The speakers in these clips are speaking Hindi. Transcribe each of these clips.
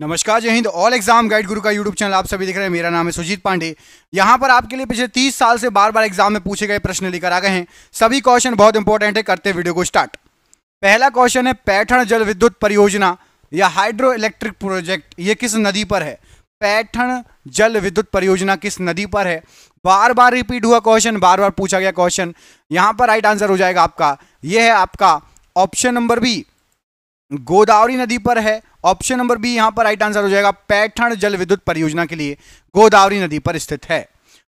नमस्कार, जय हिंद। ऑल एग्ज़ाम गाइड गुरु का यूट्यूब चैनल आप सभी देख रहे हैं। मेरा नाम है सुजीत पांडे। यहाँ पर आपके लिए पिछले 30 साल से बार बार एग्ज़ाम में पूछे गए प्रश्न लेकर आ गए हैं। सभी क्वेश्चन बहुत इंपॉर्टेंट है। करते वीडियो को स्टार्ट पहला क्वेश्चन है, पैठण जल विद्युत परियोजना या हाइड्रो इलेक्ट्रिक प्रोजेक्ट ये किस नदी पर है? पैठण जल विद्युत परियोजना किस नदी पर है? बार बार रिपीट हुआ क्वेश्चन बार बार पूछा गया क्वेश्चन यहाँ पर राइट आंसर हो जाएगा आपका। यह है आपका ऑप्शन नंबर बी गोदावरी नदी पर है। ऑप्शन नंबर बी यहाँ पर राइट आंसर हो जाएगा, पैठण जल विद्युत परियोजना के लिए गोदावरी नदी पर स्थित है।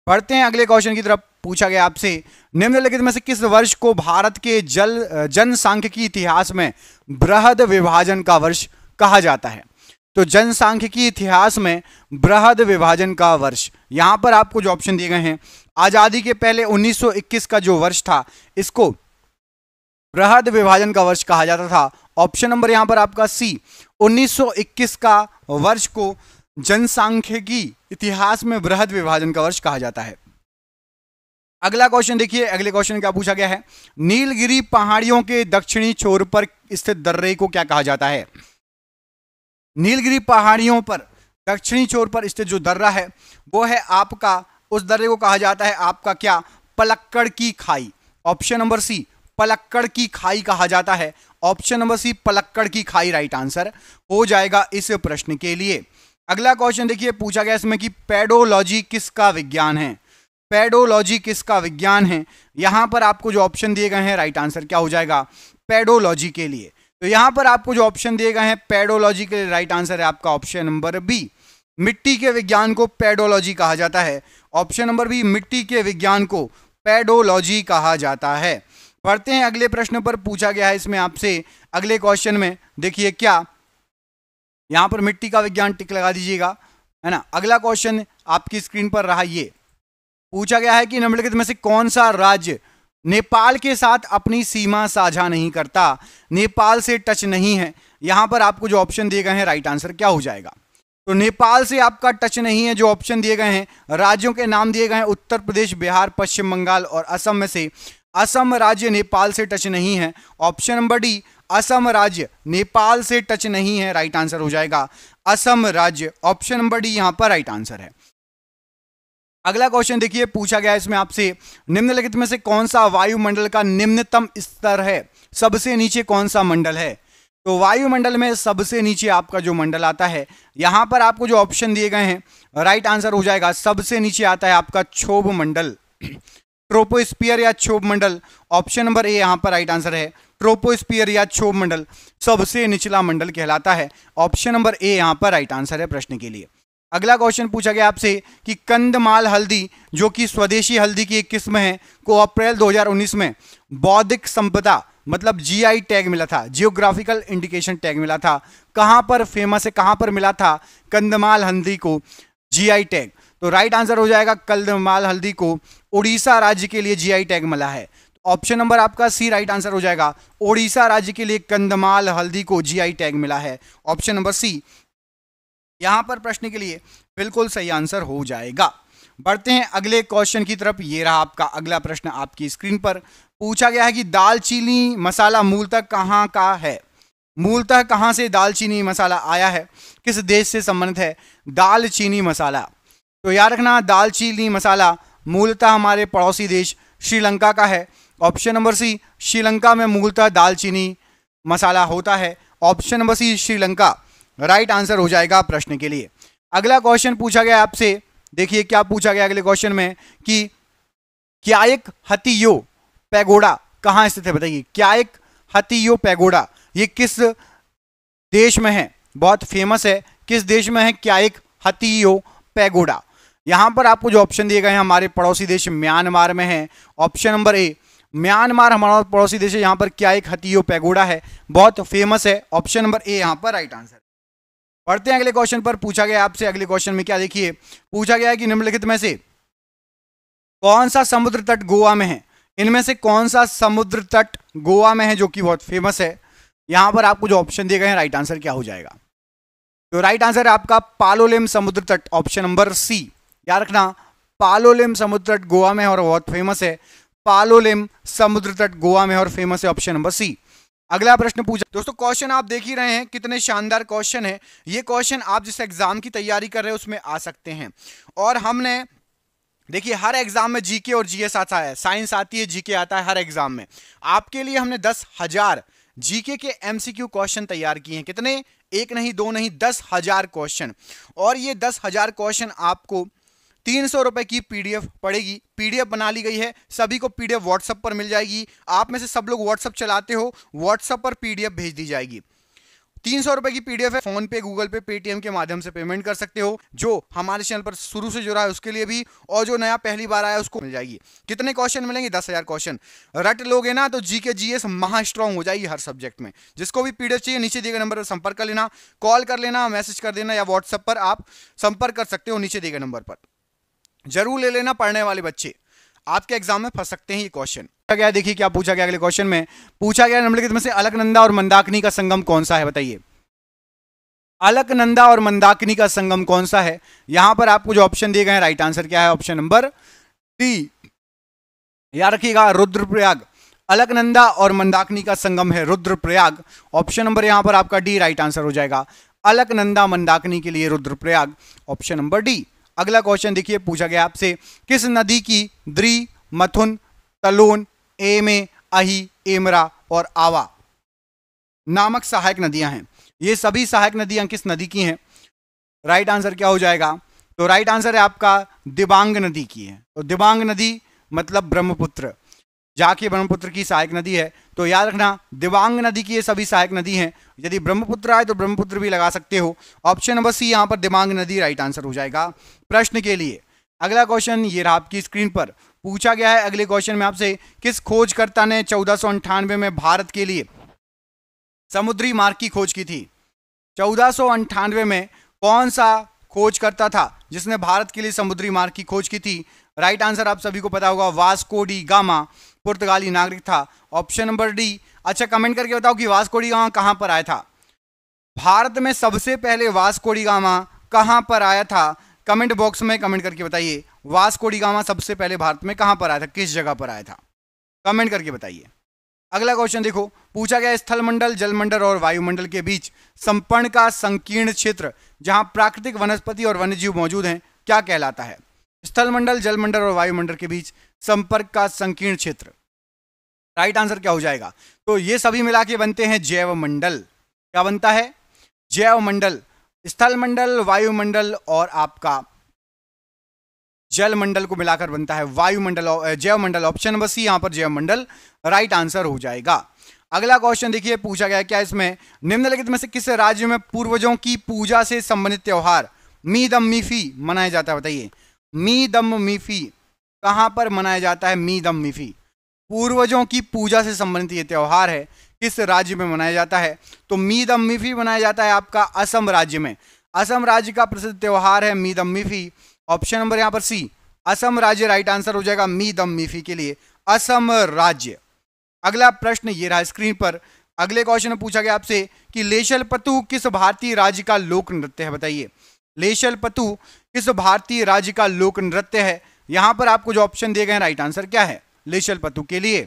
पढ़ते हैं अगले क्वेश्चन की तरफ़, पूछा गया आपसे, निम्नलिखित में से किस वर्ष को भारत के जल, जनसांख्यिकी इतिहास में बृहद विभाजन का वर्ष कहा जाता है? तो जनसांख्यिकी इतिहास में बृहद विभाजन का वर्ष, यहाँ पर आपको जो ऑप्शन दिए गए हैं, आज़ादी के पहले 1921 का जो वर्ष था, इसको बृहद विभाजन का वर्ष कहा जाता था। ऑप्शन नंबर यहाँ पर आपका सी 1921 का वर्ष को जनसांख्यिकी इतिहास में बृहद विभाजन का वर्ष कहा जाता है। अगला क्वेश्चन देखिए, अगले क्वेश्चन क्या पूछा गया है? नीलगिरी पहाड़ियों के दक्षिणी छोर पर स्थित दर्रे को क्या कहा जाता है? नीलगिरी पहाड़ियों पर, दक्षिणी छोर पर स्थित जो दर्रा है, वो है आपका, उस दर्रे को कहा जाता है आपका क्या? पलक्कड़ की खाई। ऑप्शन नंबर सी पलक्कड़ की खाई कहा जाता है। ऑप्शन नंबर सी पलक्कड़ की खाई राइट आंसर हो जाएगा इस प्रश्न के लिए। अगला क्वेश्चन देखिए, पूछा गया इसमें कि पेडोलॉजी किसका विज्ञान है? पेडोलॉजी किसका विज्ञान है? यहाँ पर आपको जो ऑप्शन दिए गए हैं राइट आंसर क्या हो जाएगा? पेडोलॉजी के लिए। तो यहाँ पर आपको जो ऑप्शन दिए गए हैं, पेडोलॉजी के लिए राइट आंसर है आपका ऑप्शन नंबर बी मिट्टी के विज्ञान को पेडोलॉजी कहा जाता है। ऑप्शन नंबर बी मिट्टी के विज्ञान को पेडोलॉजी कहा जाता है। पढ़ते हैं, अगले प्रश्न पर पूछा गया है इसमें आपसे, अगले क्वेश्चन में। देखिए क्या, यहाँ पर मिट्टी का विज्ञान टिक लगा दीजिएगा, है ना? अगला क्वेश्चन आपकी स्क्रीन पर रहा ये। पूछा गया है कि निम्नलिखित में से कौन सा राज्य नेपाल के साथ अपनी सीमा साझा नहीं करता? नेपाल से टच नहीं है। यहाँ पर आपको जो ऑप्शन दिए गए हैं राइट आंसर क्या हो जाएगा? तो नेपाल से आपका टच नहीं है, जो ऑप्शन दिए गए हैं, राज्यों के नाम दिए गए हैं, उत्तर प्रदेश, बिहार, पश्चिम बंगाल और असम में से। असम राज्य नेपाल से टच नहीं है। ऑप्शन नंबर डी, असम राज्य नेपाल से टच नहीं है राइट आंसर हो जाएगा। असम राज्य, ऑप्शन नंबर डी यहाँ पर राइट आंसर है। अगला क्वेश्चन देखिए, पूछा गया इसमें आपसे, निम्नलिखित में से कौन सा वायुमंडल का निम्नतम स्तर है? सबसे नीचे कौन सा मंडल है? तो वायुमंडल में सबसे नीचे आपका जो मंडल आता है, यहाँ पर आपको जो ऑप्शन दिए गए हैं राइट आंसर हो जाएगा। सबसे नीचे आता है आपका क्षोभ मंडल ट्रोपोस्पियर या क्षोभ मंडल ऑप्शन नंबर ए यहाँ पर राइट आंसर है। ट्रोपोस्पियर या क्षोभ मंडल सबसे निचला मंडल कहलाता है। ऑप्शन नंबर ए यहाँ पर राइट आंसर है प्रश्न के लिए। अगला क्वेश्चन पूछा गया आपसे कि कंदमाल हल्दी, जो कि स्वदेशी हल्दी की एक किस्म है, को अप्रैल 2019 में बौद्धिक संपदा मतलब जीआई टैग मिला था जियोग्राफिकल इंडिकेशन टैग मिला था। कहाँ पर फ़ेमस है, कहाँ पर मिला था कंदमाल हल्दी को जीआई टैग तो राइट आंसर हो जाएगा कंदमाल हल्दी को उड़ीसा राज्य के लिए जीआई टैग मिला है। ऑप्शन नंबर आपका सी राइट आंसर हो जाएगा। ओडिशा राज्य के लिए कंदमाल हल्दी को जीआई टैग मिला है। ऑप्शन नंबर सी यहाँ पर प्रश्न के लिए बिल्कुल सही आंसर हो जाएगा। बढ़ते हैं अगले क्वेश्चन की तरफ़। ये रहा आपका अगला प्रश्न आपकी स्क्रीन पर। पूछा गया है कि दालचीनी मसाला मूलतः कहाँ का है? मूलतः कहाँ से दालचीनी मसाला आया है? किस देश से संबंधित है? दालचीनी मसाला। तो याद रखना, दालचीनी मसाला मूलतः हमारे पड़ोसी देश श्रीलंका का है। ऑप्शन नंबर सी श्रीलंका में मूलतः दालचीनी मसाला होता है। Option number C Sri Lanka. Right answer हो जाएगा प्रश्न के लिए। अगला क्वेश्चन पूछा गया आपसे। देखिए क्या पूछा गया अगले क्वेश्चन में कि क्या एक हतियो पैगोडा कहाँ स्थित है बताइए। क्या एक हतियो पैगोडा, ये किस देश में है? बहुत फ़ेमस है। किस देश में है? क्या एक हतियो पैगोडा? यहाँ पर आपको जो ऑप्शन दिए गए हैं, हमारे पड़ोसी देश म्यांमार में है। ऑप्शन नंबर ए म्यांमार, हमारा पड़ोसी देश है, यहाँ पर क्या एक हतियो पैगोडा है? बहुत फ़ेमस है। ऑप्शन नंबर ए यहाँ पर राइट आंसर पढ़ते हैं अगले क्वेश्चन पर। पूछा गया आपसे अगले क्वेश्चन में क्या देखिए? पूछा गया है कि निम्नलिखित में से कौन सा समुद्र तट गोवा में है? इनमें से कौन सा समुद्र तट गोवा में है, जो कि बहुत फ़ेमस है? यहाँ पर आपको जो ऑप्शन दिए गए हैं राइट आंसर क्या हो जाएगा? तो राइट आंसर है आपका पालोलेम समुद्र तट ऑप्शन नंबर सी याद रखना, पालोलेम समुद्र तट गोवा में और बहुत फ़ेमस है। पालोलेम समुद्र तट गोवा में और फ़ेमस है ऑप्शन नंबर सी अगला प्रश्न पूछा। दोस्तों क्वेश्चन आप देख ही रहे हैं, कितने शानदार क्वेश्चन है। ये क्वेश्चन आप जिस एग्ज़ाम की तैयारी कर रहे हैं, उसमें आ सकते हैं। और हमने, देखिए, हर एग्ज़ाम में जीके और जीएस आता है साइंस आती है जीके आता है, हर एग्ज़ाम में। आपके लिए हमने दस हज़ार जीके के एमसीक्यू क्वेश्चन तैयार किए हैं। कितने? एक नहीं, दो नहीं, दस हज़ार क्वेश्चन और ये दस हज़ार क्वेश्चन आपको तीन सौ रुपए की पीडीएफ पड़ेगी। पीडीएफ बना ली गई है। सभी को पीडीएफ व्हाट्सएप पर मिल जाएगी। आप में से सब लोग व्हाट्सएप चलाते हो। व्हाट्सएप पर पीडीएफ भेज दी जाएगी। तीन सौ रुपए की पीडीएफ है। फ़ोन पे, गूगल पे, पेटीएम के माध्यम से पेमेंट कर सकते हो। जो हमारे चैनल पर शुरू से जुड़ा है, उसके लिए भी और जो नया पहली बार आया उसको मिल जाएगी। कितने क्वेश्चन मिलेंगे? दस हज़ार क्वेश्चन। रट लोगे ना तो जी के जी एस महा स्ट्रॉन्ग हो जाएगी हर सब्जेक्ट में। जिसको भी पीडीएफ चाहिए, नीचे दिए गए नंबर पर संपर्क कर लेना। कॉल कर लेना मैसेज कर देना या व्हाट्सएप पर आप संपर्क कर सकते हो नीचे दिए गए नंबर पर। ज़रूर ले लेना पढ़ने वाले बच्चे। आपके एग्ज़ाम में फंस सकते हैं ये क्वेश्चन गया, देखिए क्या पूछा गया अगले क्वेश्चन में। पूछा गया निम्नलिखित में से अलकनंदा और मंदाकिनी का संगम कौन सा है, बताइए। अलकनंदा और मंदाकिनी का संगम कौन सा है? यहाँ पर आपको जो ऑप्शन दिए गए हैं राइट आंसर क्या है? ऑप्शन नंबर डी याद रखिएगा, रुद्रप्रयाग। अलकनंदा और मंदाकिनी का संगम है रुद्रप्रयाग। ऑप्शन नंबर यहाँ पर आपका डी राइट आंसर हो जाएगा। अलकनंदा मंदाकिनी के लिए रुद्रप्रयाग। ऑप्शन नंबर डी अगला क्वेश्चन देखिए, पूछा गया आपसे, किस नदी की द्री, मथुन, तलोन, एमे, अही, एमरा और आवा? नामक सहायक नदियाँ हैं। ये सभी सहायक नदियाँ किस नदी की हैं? राइट आंसर क्या हो जाएगा? तो राइट आंसर है आपका दिबांग नदी की है। तो दिबांग नदी मतलब ब्रह्मपुत्र। जाके ब्रह्मपुत्र की सहायक नदी है। तो याद रखना, दिवांग नदी की ये सभी सहायक नदी हैं। यदि ब्रह्मपुत्र आए तो ब्रह्मपुत्र भी लगा सकते हो। ऑप्शन नंबर सी यहाँ पर दिमांग नदी राइट आंसर हो जाएगा। प्रश्न के लिए, अगला क्वेश्चन ये रहा आपकी स्क्रीन पर। पूछा गया है अगले क्वेश्चन में आपसे, किस खोजकर्ता ने चौदह में भारत के लिए समुद्री मार्ग की खोज की थी? चौदह में कौन सा खोज करता था, जिसने भारत के लिए समुद्री मार्ग की खोज की थी। राइट आंसर आप सभी को पता होगा वास्कोडी गामा, पुर्तगाली नागरिक था। ऑप्शन नंबर डी अच्छा कमेंट करके बताओ कि वास्कोडी गामा कहाँ पर आया था। भारत में सबसे पहले वास्कोडी गामा कहाँ पर आया था? कमेंट बॉक्स में कमेंट करके बताइए वास्कोडी गामा सबसे पहले भारत में कहाँ पर आया था? किस जगह पर आया था? कमेंट करके बताइए। अगला क्वेश्चन देखो। पूछा गया स्थलमंडल, जलमंडल और वायुमंडल के बीच संपर्ण का संकीर्ण क्षेत्र, जहाँ प्राकृतिक वनस्पति और वन्यजीव मौजूद हैं, क्या कहलाता है? स्थलमंडल, जलमंडल और वायुमंडल के बीच संपर्क का संकीर्ण क्षेत्र। राइट आंसर क्या हो जाएगा? तो ये सभी मिला के बनते हैं जैव मंडल क्या बनता है? जैव मंडल स्थल मंडल वायुमंडल और आपका जल मंडल को मिलाकर बनता है वायुमंडल जैव मंडल ऑप्शन नंबर सी यहाँ पर जैव मंडल राइट आंसर हो जाएगा। अगला क्वेश्चन देखिए, पूछा गया क्या इसमें? निम्नलिखित में से किस राज्य में पूर्वजों की पूजा से संबंधित त्यौहार? मी दम मीफी मनाया जाता है, बताइए। मी दम मीफी कहाँ पर मनाया जाता है मी दम मीफी पूर्वजों की पूजा से संबंधित ये त्यौहार है, किस राज्य में मनाया जाता है? तो मीद अम्मीफी मनाया जाता है आपका असम राज्य में। असम राज्य का प्रसिद्ध त्यौहार है मीद अम्मीफी ऑप्शन नंबर यहाँ पर सी, असम राज्य राइट आंसर हो जाएगा मीद अम्मीफी के लिए। असम राज्य। अगला प्रश्न ये रहा स्क्रीन पर। अगले क्वेश्चन में पूछा गया आपसे कि लेशल पतु किस भारतीय राज्य का लोक नृत्य है, बताइए। लेशल पतु किस भारतीय राज्य का लोक नृत्य है? यहाँ पर आपको जो ऑप्शन दिए गए राइट आंसर क्या है? लेशल पतु के लिए।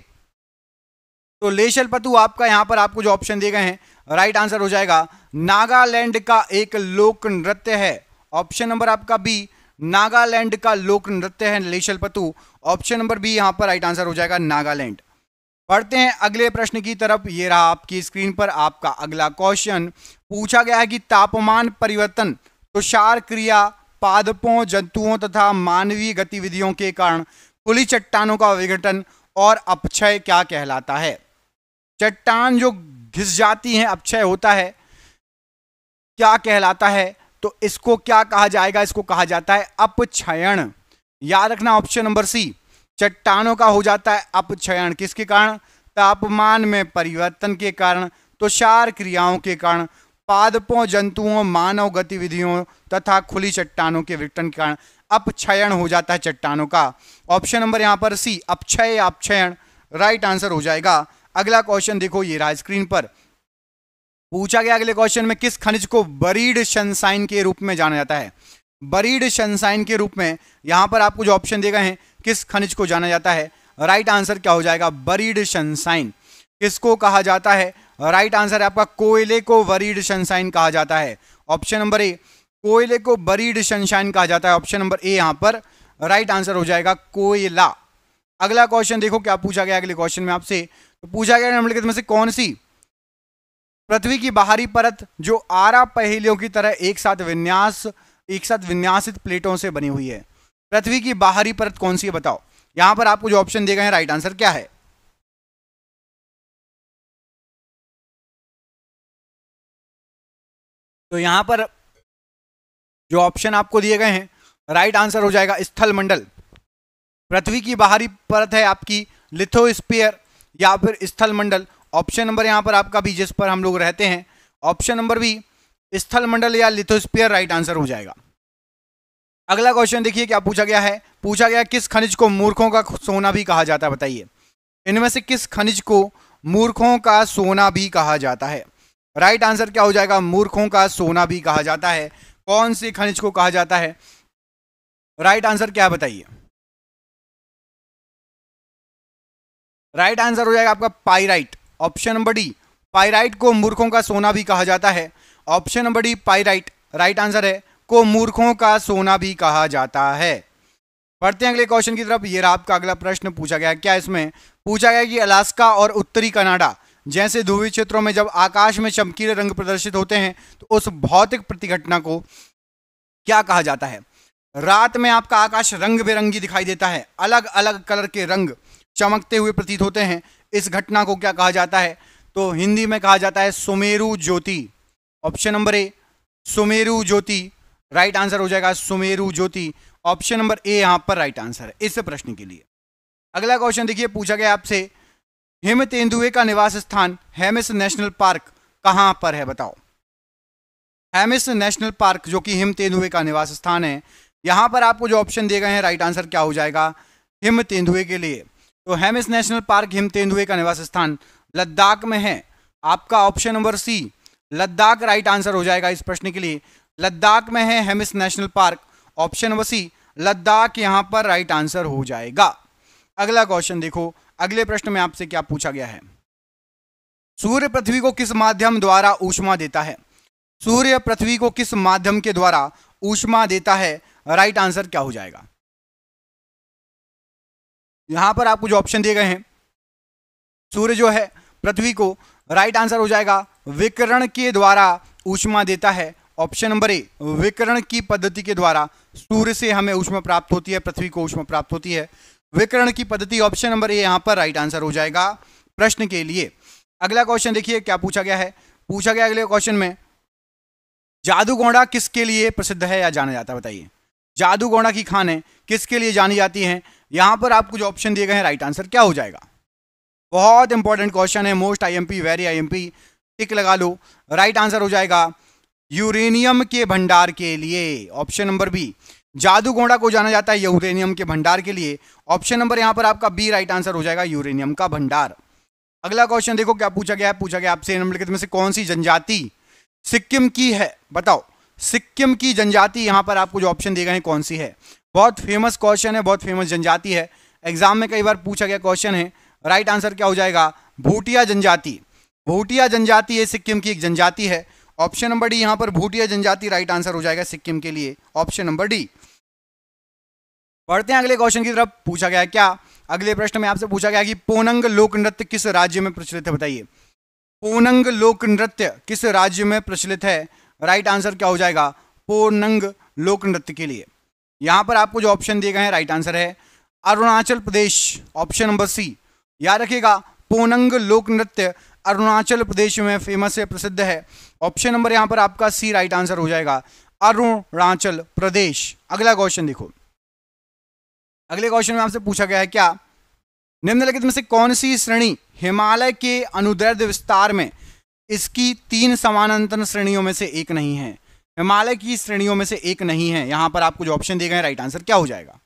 तो लेशल पतु आपका, यहाँ पर आपको जो ऑप्शन दिए गए हैं राइट आंसर हो जाएगा, नागालैंड का एक लोक नृत्य है। ऑप्शन नंबर आपका बी नागालैंड का लोक नृत्य है लेशल पतु। ऑप्शन नंबर बी यहाँ पर राइट आंसर हो जाएगा नागालैंड। पढ़ते हैं अगले प्रश्न की तरफ़। ये रहा आपकी स्क्रीन पर आपका अगला क्वेश्चन पूछा गया है कि तापमान परिवर्तन, तुषार क्रिया, पादपों, जंतुओं तथा मानवीय गतिविधियों के कारण खुली चट्टानों का विघटन और अपक्षय क्या कहलाता है? चट्टान जो घिस जाती है, अपक्षय होता है, क्या कहलाता है? तो इसको क्या कहा जाएगा? इसको कहा जाता है अपक्षयण। याद रखना ऑप्शन नंबर सी चट्टानों का हो जाता है अपक्षयण। किसके कारण? तापमान में परिवर्तन के कारण, तुषार क्रियाओं के कारण, पादपों, जंतुओं, मानव गतिविधियों तथा खुली चट्टानों के विघटन के कारण अपक्षयण हो जाता है चट्टानों का। ऑप्शन नंबर यहाँ पर सी अपक्षय, अपक्षयण। राइट आंसर हो जाएगा। अगला क्वेश्चन देखो ये रहा स्क्रीन पर। पूछा गया अगले क्वेश्चन में, किस खनिज को बरीड शनसाइन के रूप में जाना जाता है? बरीड शनसाइन के रूप में, यहाँ पर आपको जो ऑप्शन दिए गए हैं, किस खनिज को जाना जाता है? राइट आंसर क्या हो जाएगा? Buried sunshine. किसको कहा जाता है? राइट आंसर आपका, कोयले को वरीड शनसाइन कहा जाता है। ऑप्शन नंबर ए कोयले को बरीड सनशाइन कहा जाता है। ऑप्शन नंबर ए यहाँ पर राइट आंसर हो जाएगा, कोयला। अगला क्वेश्चन देखो क्या पूछा गया अगले क्वेश्चन में आपसे। तो पूछा गया निम्नलिखित में से कौन सी पृथ्वी की बाहरी परत, जो आरा पहेलियों की तरह एक साथ विन्यास, एक साथ विन्यासित प्लेटों से बनी हुई है। पृथ्वी की बाहरी परत कौन सी है, बताओ। यहाँ पर आपको जो ऑप्शन दिए गए हैं राइट आंसर क्या है? तो यहाँ पर जो ऑप्शन आपको दिए गए हैं राइट आंसर हो जाएगा स्थल मंडल। पृथ्वी की बाहरी परत है आपकी लिथोस्पियर या फिर स्थल मंडल। ऑप्शन नंबर यहाँ पर आपका भी जिस पर हम लोग रहते हैं, ऑप्शन नंबर भी स्थल मंडल या लिथोस्पियर राइट आंसर हो जाएगा। अगला क्वेश्चन देखिए क्या पूछा गया है। पूछा गया किस खनिज को मूर्खों का सोना भी कहा जाता है, बताइए। इनमें से किस खनिज को मूर्खों का सोना भी कहा जाता है? राइट आंसर क्या हो जाएगा? मूर्खों का सोना भी कहा जाता है। कौन से खनिज को कहा जाता है? राइट आंसर क्या बताइए। राइट आंसर हो जाएगा आपका pyrite option number D pyrite को मूर्खों का सोना भी कहा जाता है। Option number D pyrite right answer है, को मूर्खों का सोना भी कहा जाता है। पढ़ते हैं अगले क्वेश्चन की तरफ़। ये रहा आपका अगला प्रश्न, पूछा गया क्या इसमें? पूछा गया कि अलास्का और उत्तरी कनाडा जैसे ध्रुवीय क्षेत्रों में जब आकाश में चमकीले रंग प्रदर्शित होते हैं तो उस भौतिक प्रतिघटना को क्या कहा जाता है? रात में आपका आकाश रंग बिरंगी दिखाई देता है अलग अलग कलर के रंग चमकते हुए प्रतीत होते हैं। इस घटना को क्या कहा जाता है? तो हिंदी में कहा जाता है Sumeru Jyoti. Option number A Sumeru Jyoti. Right answer हो जाएगा Sumeru Jyoti. Option number A यहाँ पर राइट आंसर है, इस प्रश्न के लिए। अगला क्वेश्चन देखिए, पूछा गया आपसे हिम तेंदुए का निवास स्थान हेमिस नेशनल पार्क कहाँ पर है, बताओ? हेमिस नेशनल पार्क, जो कि हिम तेंदुए का निवास स्थान है, यहाँ पर आपको जो ऑप्शन दिए गए हैं राइट आंसर क्या हो जाएगा? हिम तेंदुए के लिए। तो हेमिस नेशनल पार्क हिम तेंदुए का निवास स्थान लद्दाख में है। आपका option number C, Ladakh right answer हो जाएगा इस प्रश्न के लिए। लद्दाख में है Hemis national park. Option number C, Ladakh यहाँ पर राइट आंसर हो जाएगा। अगला क्वेश्चन देखो। अगले प्रश्न में आपसे क्या पूछा गया है? सूर्य पृथ्वी को किस माध्यम द्वारा ऊष्मा देता है? सूर्य पृथ्वी को किस माध्यम के द्वारा ऊष्मा देता है? राइट आंसर क्या हो जाएगा? यहाँ पर आपको जो ऑप्शन दिए गए हैं, सूर्य जो है, पृथ्वी को राइट आंसर हो जाएगा, विकरण के द्वारा ऊष्मा देता है। ऑप्शन नंबर ए विकरण की पद्धति के द्वारा सूर्य से हमें ऊष्मा प्राप्त होती है, पृथ्वी को ऊष्मा प्राप्त होती है। विकरण की पद्धति ऑप्शन नंबर ए यहाँ पर राइट आंसर हो जाएगा। प्रश्न के लिए, अगला क्वेश्चन देखिए, क्या पूछा गया है? पूछा गया अगले क्वेश्चन में, जादूगोड़ा किसके लिए प्रसिद्ध है या जाना जाता है, बताइए। जादूगोड़ा की खाने किसके लिए जानी जाती हैं? यहाँ पर आपको जो ऑप्शन दिए गए हैं राइट आंसर क्या हो जाएगा? बहुत इंपॉर्टेंट क्वेश्चन है most IMP very IMP tick लगा लो राइट आंसर हो जाएगा यूरेनियम के भंडार के लिए ऑप्शन नंबर बी जादूगोड़ा को जाना जाता है यूरेनियम के भंडार के लिए ऑप्शन नंबर यहाँ पर आपका बी राइट आंसर हो जाएगा यूरेनियम का भंडार। अगला क्वेश्चन देखो क्या पूछा गया है, पूछा गया आपसे, निम्नलिखित में से कौन सी जनजाति सिक्किम की है? बताओ, सिक्किम की जनजाति यहाँ पर आपको जो ऑप्शन दिए गए हैं, कौन सी है? बहुत फ़ेमस क्वेश्चन है, बहुत फ़ेमस जनजाति है। एग्ज़ाम में कई बार पूछा गया क्वेश्चन है राइट आंसर क्या हो जाएगा? भूटिया जनजाति। भूटिया जनजाति ये सिक्किम की एक जनजाति है। ऑप्शन नंबर डी यहाँ पर भूटिया जनजाति राइट आंसर हो जाएगा सिक्किम के लिए। ऑप्शन नंबर डी पढ़ते हैं अगले क्वेश्चन की तरफ़। पूछा गया क्या? अगले प्रश्न में आपसे पूछा गया कि पोनंग लोक नृत्य किस राज्य में प्रचलित है, बताइए। पोनंग लोक नृत्य किस राज्य में प्रचलित है? राइट आंसर क्या हो जाएगा? पोनंग लोक नृत्य के लिए। यहाँ पर आपको जो ऑप्शन दिए गए हैं राइट आंसर है। Arunachal Pradesh option number C याद रखिएगा, पोनंग लोक नृत्य अरुणाचल प्रदेश में फ़ेमस है, प्रसिद्ध है। ऑप्शन नंबर यहाँ पर आपका सी राइट आंसर हो जाएगा। अरुणाचल प्रदेश। अगला क्वेश्चन देखो। अगले क्वेश्चन में आपसे पूछा गया है क्या? निम्नलिखित में से कौन सी श्रेणी हिमालय के अनुदैर्ध्य विस्तार में इसकी तीन समानांतर श्रेणियों में से एक नहीं है? हिमालय की श्रेणियों में से एक नहीं है। यहाँ पर आपको जो ऑप्शन दिए गए राइट आंसर क्या हो जाएगा?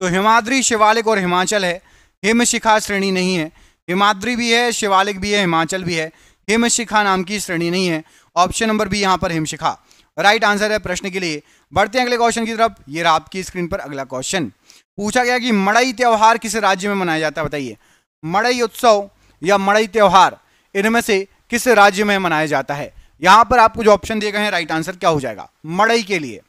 तो हिमाद्री शिवालिक और हिमाचल है। हिमशिखा श्रेणी नहीं है। हिमाद्री भी है, शिवालिक भी है, हिमाचल भी है। हिमशिखा नाम की श्रेणी नहीं है। ऑप्शन नंबर बी यहाँ पर हिमशिखा। राइट आंसर है प्रश्न के लिए। बढ़ते हैं अगले क्वेश्चन की तरफ़। ये रहा आपकी स्क्रीन पर अगला क्वेश्चन पूछा गया कि मड़ई त्योहार किस राज्य में मनाया जाता है, बताइए। मड़ई उत्सव या मड़ई त्योहार, इनमें से किस राज्य में मनाया जाता है? यहाँ पर आपको जो ऑप्शन दिए गए हैं राइट आंसर क्या हो जाएगा? मड़ई के लिए।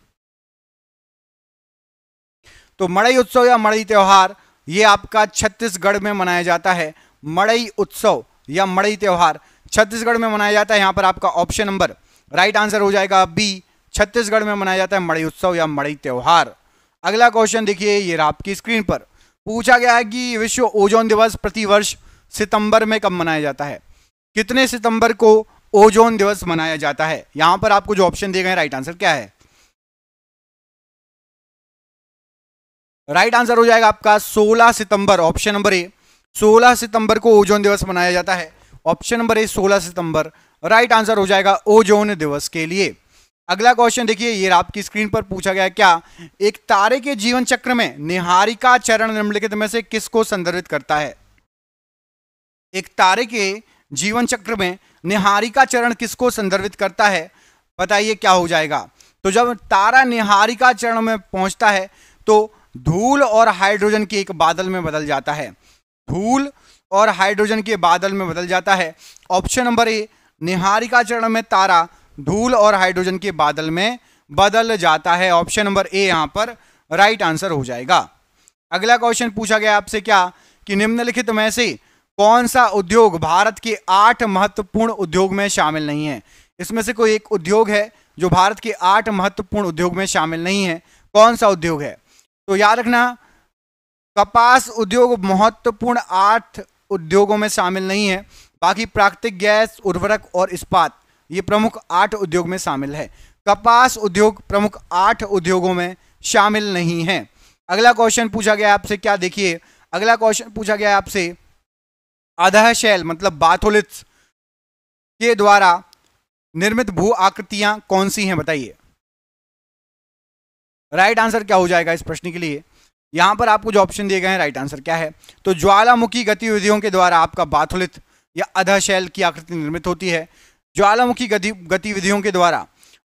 तो मड़ई उत्सव या मड़ई त्योहार, ये आपका छत्तीसगढ़ में मनाया जाता है। मड़ई उत्सव या मड़ई त्योहार, छत्तीसगढ़ में मनाया जाता है। यहाँ पर आपका ऑप्शन नंबर राइट आंसर हो जाएगा बी छत्तीसगढ़ में मनाया जाता है मड़ई उत्सव या मड़ई त्योहार। अगला क्वेश्चन देखिए, ये आपकी स्क्रीन पर। पूछा गया है कि विश्व ओजोन दिवस प्रतिवर्ष सितंबर में कब मनाया जाता है? कितने सितंबर को ओजोन दिवस मनाया जाता है। यहाँ पर आपको जो ऑप्शन दिए गए राइट आंसर क्या है? राइट आंसर हो जाएगा आपका 16 सितंबर ऑप्शन नंबर ए 16 सितंबर को ओजोन दिवस मनाया जाता है। ऑप्शन नंबर ए 16 सितंबर। राइट आंसर हो जाएगा ओजोन दिवस के लिए। अगला क्वेश्चन देखिए, ये आपकी स्क्रीन पर पूछा गया क्या? एक तारे के जीवन चक्र में निहारिका चरण निम्नलिखित में से किसको संदर्भित करता है? एक तारे के जीवन चक्र में निहारिका चरण किसको संदर्भित करता है? बताइए क्या हो जाएगा? तो जब तारा निहारिका चरण में पहुँचता है तो धूल और हाइड्रोजन के एक बादल में बदल जाता है। धूल और हाइड्रोजन के बादल में बदल जाता है। ऑप्शन नंबर ए, निहारिका चरण में तारा धूल और हाइड्रोजन के बादल में बदल जाता है। ऑप्शन नंबर ए, यहाँ पर राइट आंसर हो जाएगा। अगला क्वेश्चन पूछा गया आपसे क्या? कि निम्नलिखित में से कौन सा उद्योग भारत के आठ महत्वपूर्ण उद्योग में शामिल नहीं है? इसमें से कोई एक उद्योग है जो भारत के आठ महत्वपूर्ण उद्योग में शामिल नहीं है? कौन सा उद्योग है? तो याद रखना, कपास उद्योग महत्वपूर्ण आठ उद्योगों में शामिल नहीं है। बाकी प्राकृतिक गैस, उर्वरक और इस्पात, ये प्रमुख आठ उद्योग में शामिल है। कपास उद्योग प्रमुख आठ उद्योगों में शामिल नहीं है। अगला क्वेश्चन पूछा गया आपसे, क्या देखिए? अगला क्वेश्चन पूछा गया आपसे अधः शैल मतलब बाथोलिथ्स के द्वारा निर्मित भू आकृतियाँ कौन सी हैं बताइए? राइट आंसर क्या हो जाएगा इस प्रश्न के लिए? यहाँ पर आपको जो ऑप्शन दिए गए हैं राइट आंसर क्या है? तो ज्वालामुखी गतिविधियों के द्वारा आपका बाथोलिथ या अधः शैल की आकृति निर्मित होती है। ज्वालामुखी गति, गतिविधियों के द्वारा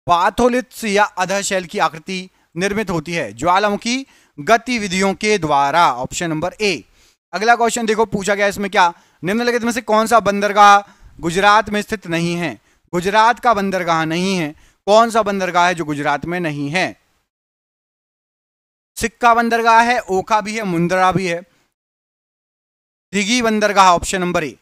बाथोलिथ्स या अधः शैल की आकृति निर्मित होती है। ज्वालामुखी गतिविधियों के द्वारा ऑप्शन नंबर ए अगला क्वेश्चन देखो, पूछा गया इसमें क्या? निम्नलिखित में से कौन सा बंदरगाह गुजरात में स्थित नहीं है? गुजरात का बंदरगाह नहीं है। कौन सा बंदरगाह है जो गुजरात में नहीं है? सिक्का बंदरगाह है, ओखा भी है, मुंद्रा भी है। दिघी बंदरगाह ऑप्शन नंबर ए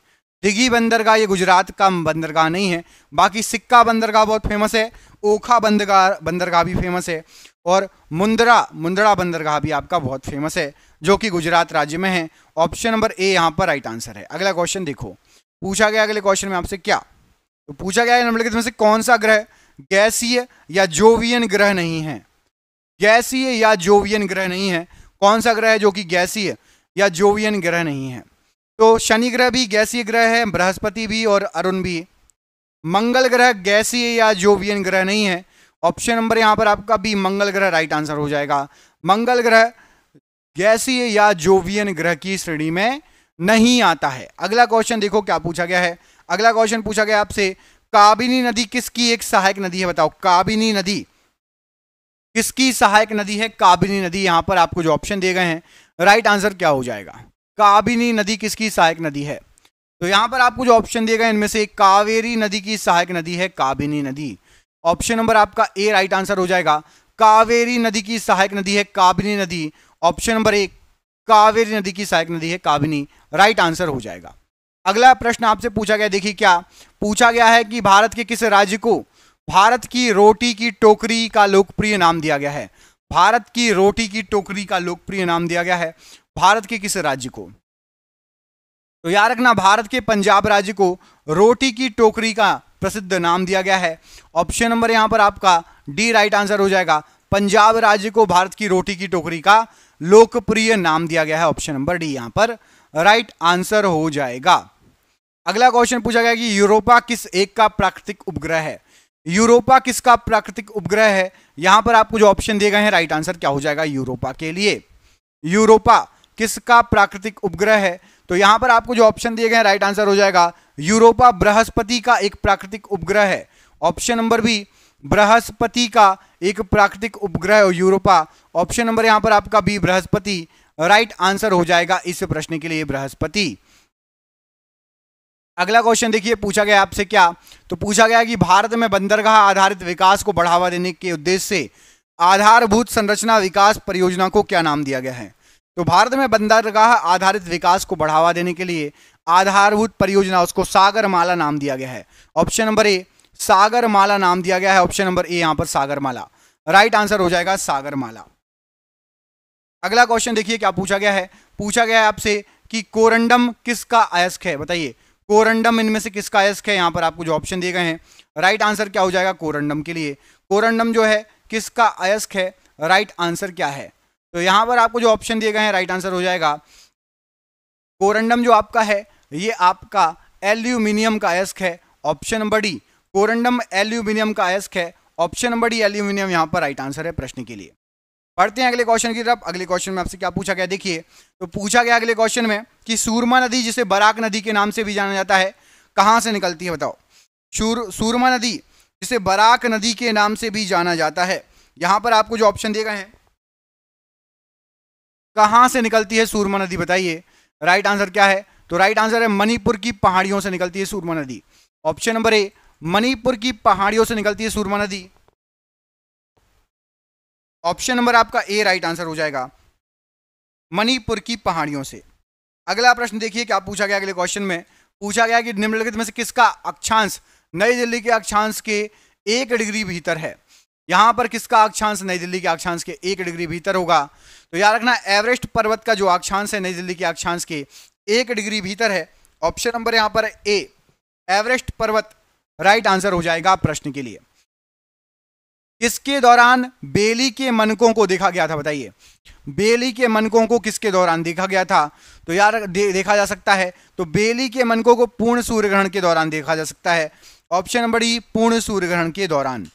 दिघी बंदरगाह, ये गुजरात का बंदरगाह नहीं है। बाकी सिक्का बंदरगाह बहुत फ़ेमस है, ओखा बंदरगाह बंदरगाह भी फ़ेमस है। और मुंद्रा मुंद्रा बंदरगाह भी आपका बहुत फ़ेमस है। जो कि गुजरात राज्य में है। ऑप्शन नंबर ए यहाँ पर राइट आंसर है। अगला क्वेश्चन देखो। पूछा गया अगले क्वेश्चन में आपसे क्या? तो पूछा गया निम्नलिखित में से कौन सा ग्रह गैसीय या जोवियन ग्रह नहीं है? गैसीय या जोवियन ग्रह नहीं है। कौन सा ग्रह है जो कि गैसीय या जोवियन ग्रह नहीं है? तो शनि ग्रह भी गैसीय ग्रह है, बृहस्पति भी और अरुण भी। मंगल ग्रह गैसीय या जोवियन ग्रह नहीं है। ऑप्शन नंबर यहाँ पर आपका भी मंगल ग्रह राइट आंसर हो जाएगा। मंगल ग्रह गैसीय या जोवियन ग्रह की श्रेणी में नहीं आता है। अगला क्वेश्चन देखो क्या पूछा गया है। अगला क्वेश्चन पूछा गया आपसे, काबिनी नदी किसकी एक सहायक नदी है बताओ। काबिनी नदी। किसकी सहायक नदी है? काबिनी नदी। यहाँ पर आपको जो ऑप्शन दिए गए हैं राइट आंसर क्या हो जाएगा? काबिनी नदी किसकी सहायक नदी है? तो यहाँ पर आपको जो ऑप्शन दिए गए इनमें से कावेरी नदी की सहायक नदी है, काबिनी नदी। ऑप्शन नंबर आपका ए राइट आंसर हो जाएगा। कावेरी नदी की सहायक नदी है, काबिनी नदी। ऑप्शन नंबर एक, कावेरी नदी की सहायक नदी है, काबिनी। राइट आंसर हो जाएगा। अगला प्रश्न आपसे पूछा गया, देखिए क्या? पूछा गया है कि भारत के किस राज्य को भारत की रोटी की टोकरी का लोकप्रिय नाम दिया गया है? भारत की रोटी की टोकरी का लोकप्रिय नाम दिया गया है भारत के किस राज्य को? तो याद रखना, भारत के पंजाब राज्य को रोटी की टोकरी का प्रसिद्ध नाम दिया गया है। ऑप्शन नंबर यहाँ पर आपका डी, राइट आंसर हो जाएगा। पंजाब राज्य को भारत की रोटी की टोकरी का लोकप्रिय नाम दिया गया है ऑप्शन नंबर डी यहाँ पर। राइट आंसर हो जाएगा। अगला क्वेश्चन पूछा गया कि यूरोपा किस एक का प्राकृतिक उपग्रह है? यूरोपा किसका प्राकृतिक उपग्रह है? यहाँ पर आपको जो ऑप्शन दिए गए हैं, राइट आंसर क्या हो जाएगा? यूरोपा के लिए। यूरोपा किसका प्राकृतिक उपग्रह है? तो यहाँ पर आपको जो ऑप्शन दिए गए हैं, राइट आंसर हो जाएगा। यूरोपा बृहस्पति का एक प्राकृतिक उपग्रह है। ऑप्शन नंबर बी बृहस्पति का एक प्राकृतिक उपग्रह यूरोपा। ऑप्शन नंबर यहाँ पर आपका बी बृहस्पति। राइट आंसर हो जाएगा इस प्रश्न के लिए बृहस्पति। अगला क्वेश्चन देखिए, पूछा गया आपसे क्या? तो पूछा गया कि भारत में बंदरगाह आधारित विकास को बढ़ावा देने के उद्देश्य से आधारभूत संरचना विकास परियोजना को क्या नाम दिया गया है? तो भारत में बंदरगाह आधारित विकास को बढ़ावा देने के लिए आधारभूत परियोजना, उसको सागरमाला नाम दिया गया है। ऑप्शन नंबर ए सागर माला नाम दिया गया है। ऑप्शन नंबर ए यहाँ पर सागर माला राइट आंसर हो जाएगा सागर माला अगला क्वेश्चन देखिए क्या पूछा गया है। पूछा गया है आपसे कि कोरंडम किसका अयस्क है? बताइए। कोरंडम इनमें से किसका अयस्क है? यहाँ पर आपको जो ऑप्शन दिए गए हैं। राइट आंसर क्या हो जाएगा? कोरंडम के लिए। कोरंडम जो है, किसका अयस्क है? राइट आंसर क्या है? तो यहाँ पर आपको जो ऑप्शन दिए गए हैं राइट आंसर हो जाएगा। कोरंडम जो आपका है, ये आपका एल्यूमिनियम का अयस्क है। Option number D corundum aluminium का अयस्क है। ऑप्शन नंबर डी, एल्यूमिनियम यहाँ पर राइट आंसर है प्रश्न के लिए। पढ़ते हैं अगले क्वेश्चन की तरफ़। अगले क्वेश्चन में आपसे क्या पूछा गया? देखिए तो पूछा गया अगले क्वेश्चन में कि सूरमा नदी, जिसे बराक नदी के नाम से भी जाना जाता है, कहाँ से निकलती है बताओ? शूर, सूरमा नदी, जिसे बराक नदी के नाम से भी जाना जाता है। यहाँ पर आपको जो ऑप्शन दिए गए हैं, कहाँ से निकलती है सूरमा नदी बताइए। राइट आंसर क्या है? तो राइट आंसर है मणिपुर की पहाड़ियों से निकलती है सूरमा नदी। ऑप्शन नंबर ए मणिपुर की पहाड़ियों से निकलती है सूरमा नदी। ऑप्शन नंबर आपका ए राइट आंसर हो जाएगा। मणिपुर की पहाड़ियों से। अगला प्रश्न देखिए क्या पूछा गया अगले क्वेश्चन में। पूछा गया कि निम्नलिखित में से किसका अक्षांश नई दिल्ली के अक्षांश के एक डिग्री भीतर है? यहाँ पर किसका अक्षांश नई दिल्ली के अक्षांश के एक डिग्री भीतर होगा? तो याद रखना, एवरेस्ट पर्वत का जो अक्षांश है नई दिल्ली के अक्षांश के एक डिग्री भीतर है। ऑप्शन नंबर यहाँ पर ए एवरेस्ट पर्वत राइट आंसर हो जाएगा प्रश्न के लिए। किसके दौरान बेली के मनकों को देखा गया था बताइए। बेली के मनकों को किसके दौरान देखा गया था? तो यार दे, देखा जा सकता है। तो बेली के मनकों को पूर्ण सूर्य ग्रहण के दौरान देखा जा सकता है। ऑप्शन नंबर डी पूर्ण सूर्य ग्रहण के दौरान।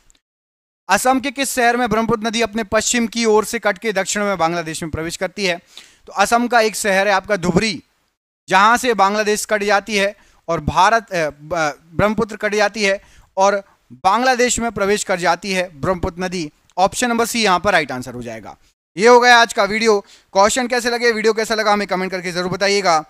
असम के किस शहर में ब्रह्मपुत्र नदी अपने पश्चिम की ओर से कट के दक्षिण में बांग्लादेश में प्रवेश करती है? तो असम का एक शहर है आपका धुबरी जहाँ से बांग्लादेश कट जाती है। और भारत ब्रह्मपुत्र कट जाती है और बांग्लादेश में प्रवेश कर जाती है ब्रह्मपुत्र नदी। ऑप्शन नंबर सी यहाँ पर राइट आंसर हो जाएगा। ये हो गया आज का वीडियो। क्वेश्चन कैसे लगे? वीडियो कैसा लगा? हमें कमेंट करके ज़रूर बताइएगा।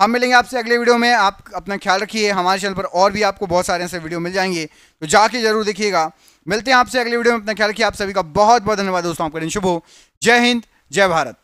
हम मिलेंगे आपसे अगले वीडियो में। आप अपना ख्याल रखिए। हमारे चैनल पर और भी आपको बहुत सारे ऐसे वीडियो मिल जाएँगे। तो जाके ज़रूर देखिएगा। मिलते हैं आपसे अगले वीडियो में। अपना ख्याल रखिए। आप सभी का बहुत बहुत धन्यवाद दोस्तों। आपका दिन शुभ हो। जय हिंद, जय भारत।